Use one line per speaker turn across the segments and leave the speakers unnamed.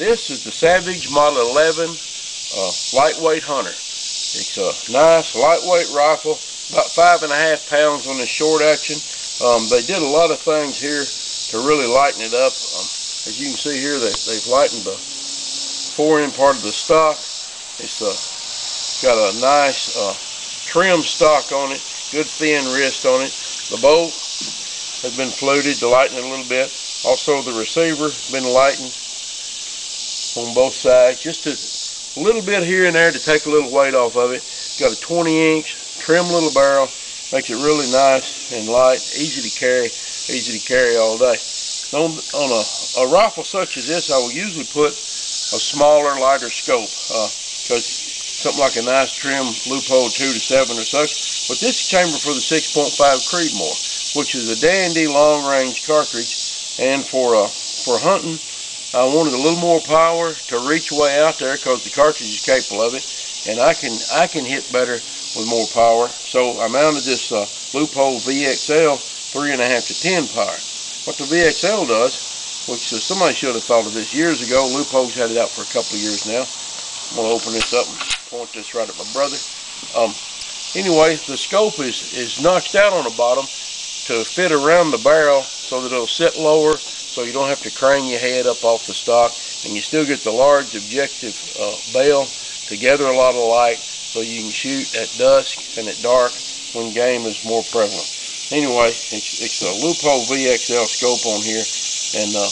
This is the Savage Model 11 uh, lightweight hunter. It's a nice lightweight rifle, about five and a half pounds on the short action. Um, they did a lot of things here to really lighten it up. Um, as you can see here, they, they've lightened the fore-end part of the stock. It's uh, got a nice uh, trim stock on it, good thin wrist on it. The bolt has been fluted to lighten it a little bit. Also, the receiver has been lightened on both sides, just a little bit here and there to take a little weight off of it. Got a 20 inch trim little barrel, makes it really nice and light, easy to carry, easy to carry all day. On, on a, a rifle such as this, I will usually put a smaller, lighter scope, because uh, something like a nice trim Leupold 2 to 7 or such. But this chamber for the 6.5 Creedmoor, which is a dandy long-range cartridge, and for uh, for hunting, I wanted a little more power to reach way out there because the cartridge is capable of it, and I can I can hit better with more power. So I mounted this uh, Leupold VXL three and a half to ten power. What the VXL does, which uh, somebody should have thought of this years ago. Leupold's had it out for a couple of years now. I'm gonna open this up and point this right at my brother. Um, anyway, the scope is is notched out on the bottom to fit around the barrel so that it'll sit lower so you don't have to crane your head up off the stock and you still get the large objective uh, to gather a lot of light so you can shoot at dusk and at dark when game is more prevalent. Anyway, it's, it's a Leupold VXL scope on here and uh,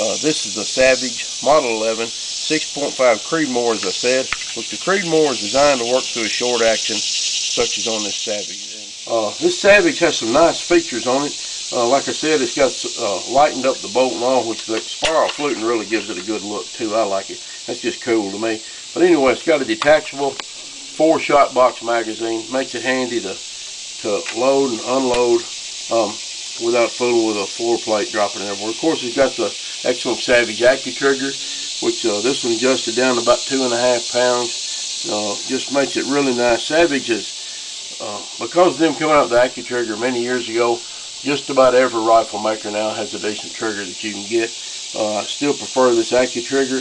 uh, this is the Savage Model 11 6.5 Creedmoor as I said, which the Creedmoor is designed to work through a short action such as on this Savage. Uh, this Savage has some nice features on it. Uh, like I said, it's got uh, lightened up the bolt and all, which the spiral fluting really gives it a good look too. I like it. That's just cool to me. But anyway, it's got a detachable four-shot box magazine. Makes it handy to to load and unload um, without fooling with a floor plate dropping everywhere. Of course, it's got the excellent Savage AccuTrigger, which uh, this one adjusted down to about two and a half pounds. Uh, just makes it really nice. Savage is, uh, because of them coming out with the AccuTrigger many years ago, just about every rifle maker now has a decent trigger that you can get. Uh, I still prefer this AccuTrigger.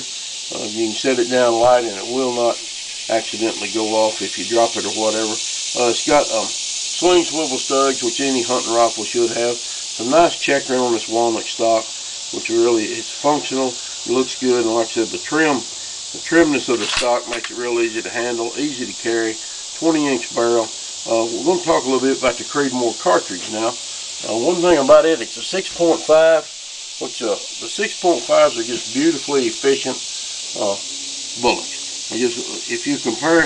Uh, you can set it down light and it will not accidentally go off if you drop it or whatever. Uh, it's got um, sling swivel studs, which any hunting rifle should have. Some nice checkering on this walnut stock, which really is functional. It looks good, and like I said, the trim, the trimness of the stock makes it real easy to handle, easy to carry. 20-inch barrel. Uh, we're going to talk a little bit about the Creedmoor cartridge now. Uh, one thing about it, it's a 6.5, which uh, the 6.5s are just beautifully efficient uh, bullets. Just, if you compare,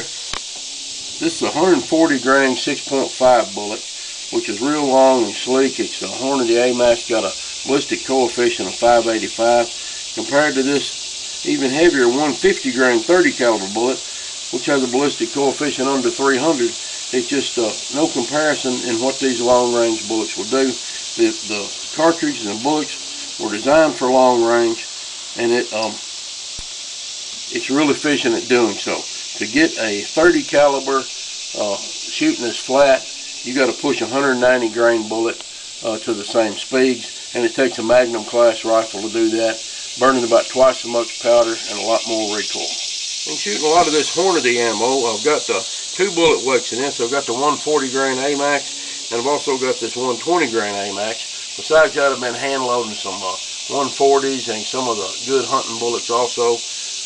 this is a 140 grain 6.5 bullet, which is real long and sleek. It's a Hornady AMAX, got a ballistic coefficient of 585. Compared to this even heavier 150 grain 30 caliber bullet, which has a ballistic coefficient under 300, it's just uh, no comparison in what these long range bullets will do. The, the cartridge and the bullets were designed for long range and it um, it's real efficient at doing so. To get a 30 caliber uh, shooting this flat, you got to push a 190 grain bullet uh, to the same speeds and it takes a Magnum class rifle to do that, burning about twice as much powder and a lot more recoil. I'm shooting a lot of this Hornady ammo. I've got the two bullet weights in this. I've got the 140 grain AMAX, and I've also got this 120 grain AMAX. Besides that, I've been hand loading some uh, 140s and some of the good hunting bullets also.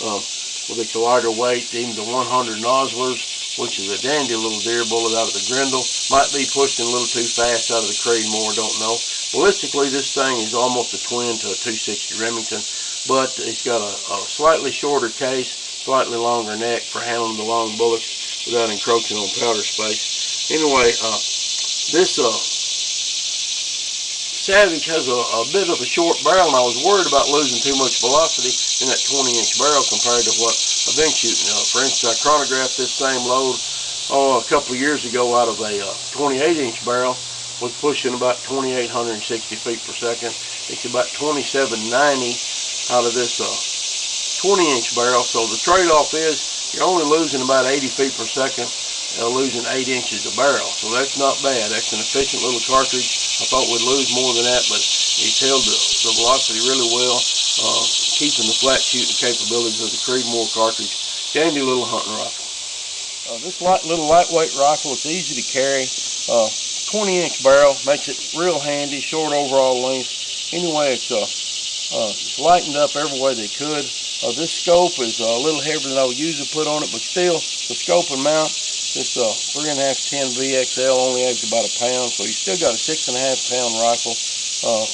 Um, with its lighter weight, even the 100 Noslers, which is a dandy little deer bullet out of the Grendel. Might be pushing a little too fast out of the Creedmoor, don't know. Ballistically, this thing is almost a twin to a 260 Remington, but it's got a, a slightly shorter case, slightly longer neck for handling the long bullets without encroaching on powder space. Anyway, uh, this uh, Savage has a, a, bit of a short barrel, and I was worried about losing too much velocity in that 20-inch barrel compared to what I've been shooting. Uh, for instance, I chronographed this same load oh, a couple of years ago out of a 28-inch uh, barrel, was pushing about 2,860 feet per second. It's about 2790 out of this 20-inch uh, barrel, so the trade-off is you're only losing about 80 feet per second, uh, losing 8 inches a barrel. So that's not bad. That's an efficient little cartridge. I thought we'd lose more than that, but it's held the, the velocity really well. uh, keeping the flat shooting capabilities of the Creedmoor cartridge. Handy little hunting rifle. Uh, this light, little lightweight rifle, it's easy to carry. Uh, 20 inch barrel, makes it real handy, short overall length. Anyway, it's, uh, uh, lightened up every way they could. Uh, this scope is a little heavier than I would usually put on it, but still, the scope and mount, this uh, 3.5 10 VXL only adds about a pound, so you still got a 6.5 pound rifle. Uh,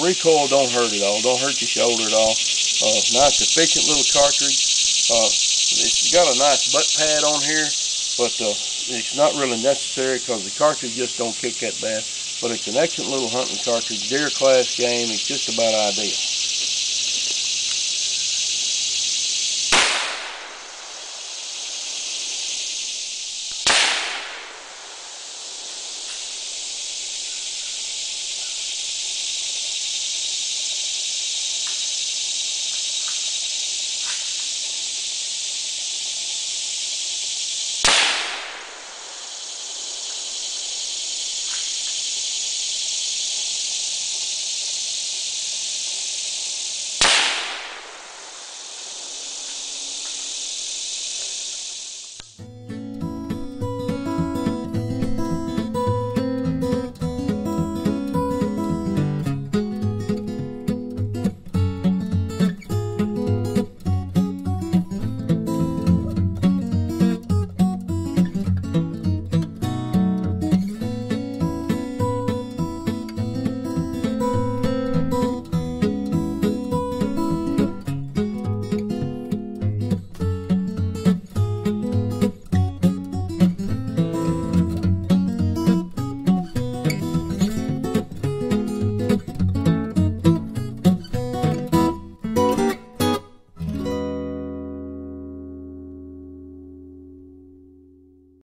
recoil don't hurt at all, don't hurt your shoulder at all. Uh, nice efficient little cartridge. Uh, it's got a nice butt pad on here, but uh, it's not really necessary because the cartridge just don't kick that bad. But it's an excellent little hunting cartridge, deer class game. It's just about ideal.